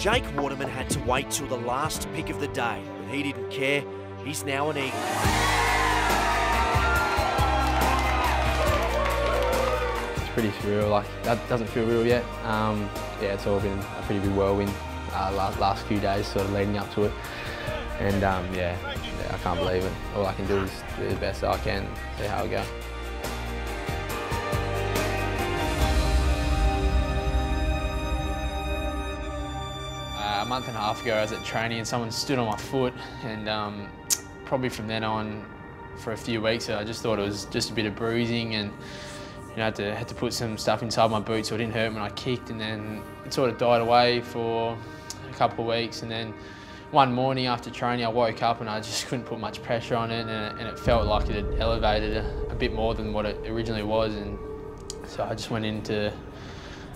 Jake Waterman had to wait till the last pick of the day, but he didn't care. He's now an Eagle. It's pretty surreal, like that doesn't feel real yet. Um, yeah, it's all been a pretty big whirlwind uh, last, last few days sort of leading up to it. And um, yeah, I can't believe it. All I can do is do the best I can, see how it go. Month and a half ago I was at training and someone stood on my foot and um, probably from then on for a few weeks I just thought it was just a bit of bruising and you know, I had to, had to put some stuff inside my boot so it didn't hurt when I kicked and then it sort of died away for a couple of weeks. And then one morning after training I woke up and I just couldn't put much pressure on it and it, and it felt like it had elevated a, a bit more than what it originally was. And so I just went into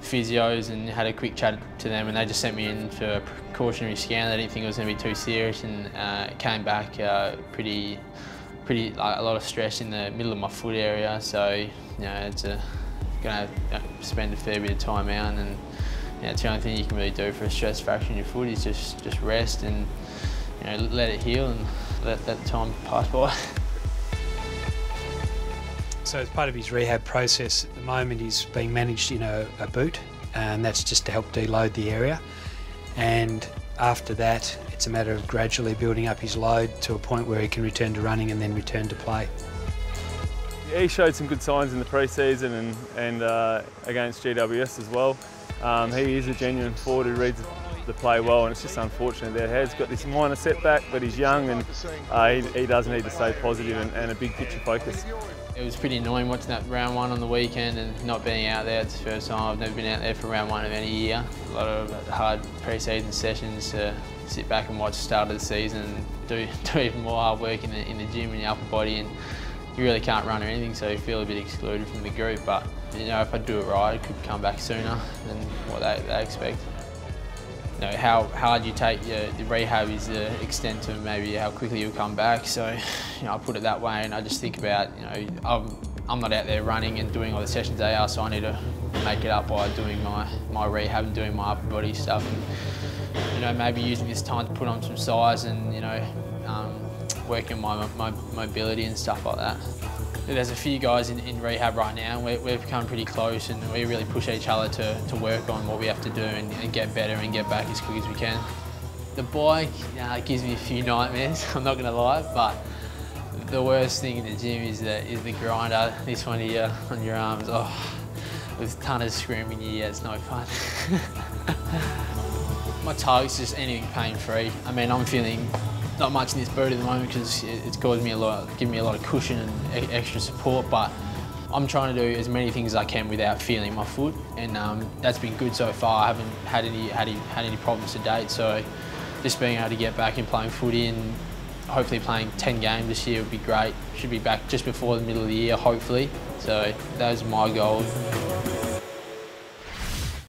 physios and had a quick chat to them and they just sent me in for a precautionary scan. They didn't think it was going to be too serious and uh, came back uh, pretty, pretty like a lot of stress in the middle of my foot area. So you know it's a, going to spend a fair bit of time out and yeah, it's the only thing you can really do for a stress fracture in your foot is just just rest and you know let it heal and let that time pass by. So as part of his rehab process, at the moment he's being managed in a, a boot, and that's just to help deload the area. And after that, it's a matter of gradually building up his load to a point where he can return to running and then return to play. He showed some good signs in the pre-season and, and uh, against GWS as well. Um, he is a genuine forward who reads the play well and it's just unfortunate that he's got this minor setback but he's young and uh, he, he, does need to stay positive and, and a big picture focus. It was pretty annoying watching that round one on the weekend and not being out there. It's the first time I've never been out there for round one of any year. A lot of hard pre-season sessions to sit back and watch the start of the season and do, do even more hard work in the, in the gym and the upper body and you really can't run or anything so you feel a bit excluded from the group but you know if I do it right I could come back sooner than what they, they expect you know, how hard you take your, the rehab is the extent to maybe how quickly you'll come back. So, you know, I put it that way and I just think about, you know, I'm, I'm not out there running and doing all the sessions they are, so I need to make it up by doing my, my rehab and doing my upper body stuff. And, you know, maybe using this time to put on some size and, you know, um, working my, my mobility and stuff like that. There's a few guys in, in rehab right now we have become pretty close and we really push each other to, to work on what we have to do and, and get better and get back as quick as we can. The bike uh, gives me a few nightmares, I'm not going to lie, but the worst thing in the gym is the, is the grinder, this one here on your arms. Oh, with of screaming yeah, it's no fun. My target's just anything pain-free. I mean, I'm feeling not much in this boot at the moment because it's caused me a lot, giving me a lot of cushion and extra support, but I'm trying to do as many things as I can without feeling my foot, and um, that's been good so far. I haven't had any, had any, had any problems to date, so just being able to get back and playing footy and hopefully playing 10 games this year would be great. Should be back just before the middle of the year, hopefully. So those are my goals.